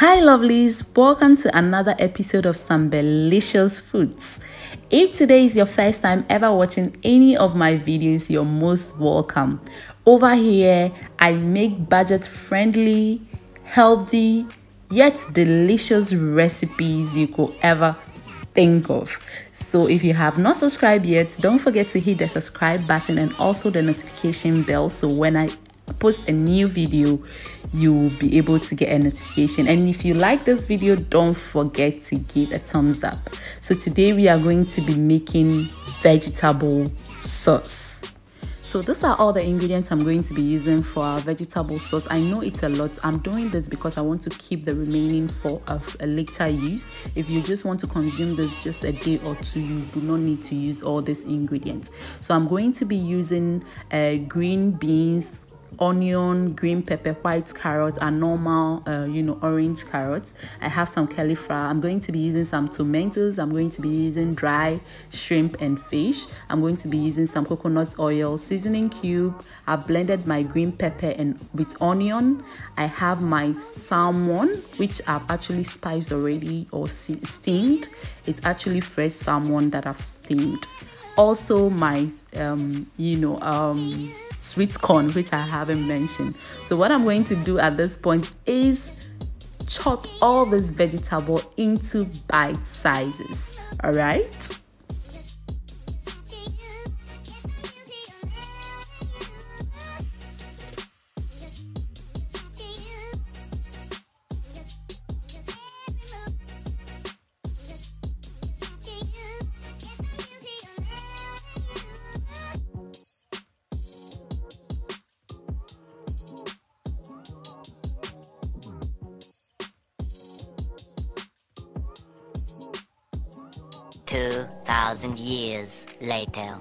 Hi lovelies, welcome to another episode of Sunbelicious Foods. If today is your first time ever watching any of my videos, you're most welcome. Over here, I make budget friendly, healthy, yet delicious recipes you could ever think of. So if you have not subscribed yet, don't forget to hit the subscribe button and also the notification bell so when I post a new video you will be able to get a notification. And if you like this video don't forget to give a thumbs up. So today we are going to be making vegetable sauce. So these are all the ingredients i'm going to be using for our vegetable sauce. I know it's a lot. I'm doing this because i want to keep the remaining for a, a later use. If you just want to consume this just a day or two you do not need to use all these ingredients. So i'm going to be using uh, green beans onion green pepper white carrot and normal uh, you know orange carrots. I have some cauliflower i'm going to be using some tomatoes. I'm going to be using dry shrimp and fish. I'm going to be using some coconut oil seasoning cube. I've blended my green pepper and with onion. I have my salmon which i've actually spiced already or steamed. It's actually fresh salmon that i've steamed. Also my um you know um sweet corn, which I haven't mentioned. So what I'm going to do at this point is chop all this vegetable into bite sizes. All right. 2,000 years later.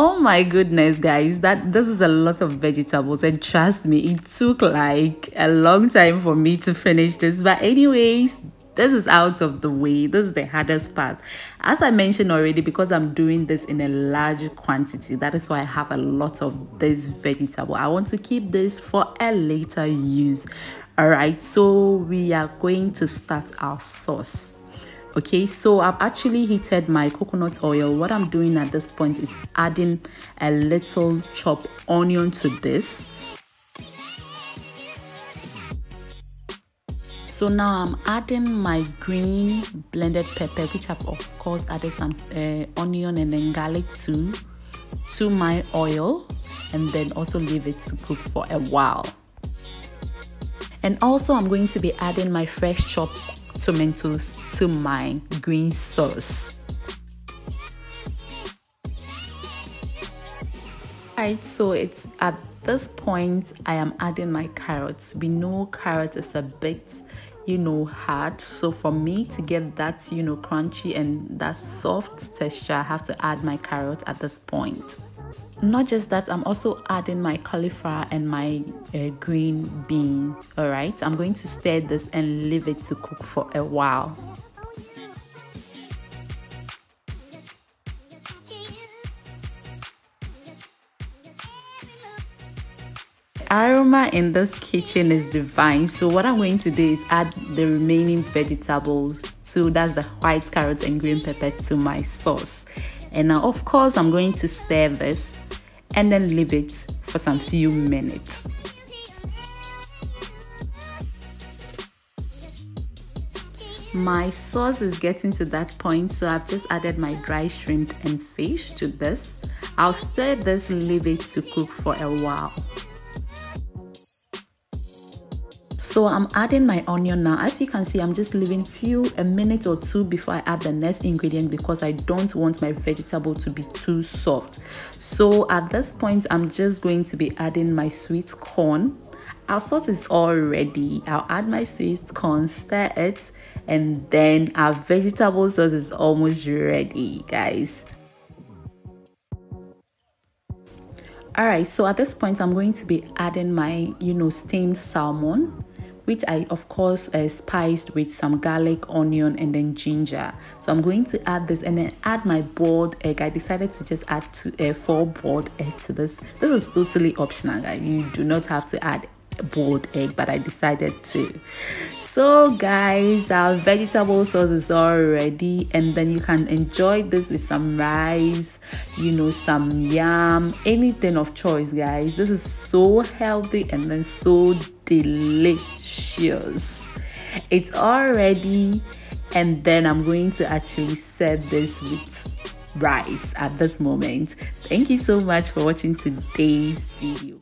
Oh my goodness, guys, that this is a lot of vegetables, and trust me, it took like a long time for me to finish this. But, anyways, this is out of the way. This is the hardest part. As I mentioned already, because I'm doing this in a large quantity, that is why I have a lot of this vegetable. I want to keep this for a later use. All right, so we are going to start our sauce okay? So i've actually heated my coconut oil. What i'm doing at this point is adding a little chopped onion to this. So now i'm adding my green blended pepper which i've of course added some uh, onion and then garlic too to my oil and then also leave it to cook for a while. And also i'm going to be adding my fresh chopped tomatoes to my green sauce. Alright, so it's at this point I am adding my carrots. We know carrot is a bit you know hard so for me to get that you know crunchy and that soft texture i have to add my carrot at this point not just that i'm also adding my cauliflower and my uh, green bean all right i'm going to stir this and leave it to cook for a while. Aroma in this kitchen is divine. So what i'm going to do is add the remaining vegetables so that's the white carrot and green pepper to my sauce and now of course i'm going to stir this and then leave it for some few minutes. My sauce is getting to that point so i've just added my dry shrimp and fish to this. I'll stir this and leave it to cook for a while so i'm adding my onion now. As you can see i'm just leaving few a minute or two before i add the next ingredient because i don't want my vegetable to be too soft. So at this point i'm just going to be adding my sweet corn. Our sauce is all ready. I'll add my sweet corn stir it and then our vegetable sauce is almost ready guys. All right so at this point i'm going to be adding my you know steamed salmon which I of course uh, spiced with some garlic, onion, and then ginger. So I'm going to add this and then add my boiled egg. I decided to just add two, uh, four boiled egg to this. This is totally optional, guys. You do not have to add boiled egg but i decided to. So guys our vegetable sauce is all ready and then you can enjoy this with some rice you know some yam anything of choice guys. This is so healthy and then so delicious. It's all ready and then i'm going to actually serve this with rice at this moment. Thank you so much for watching today's video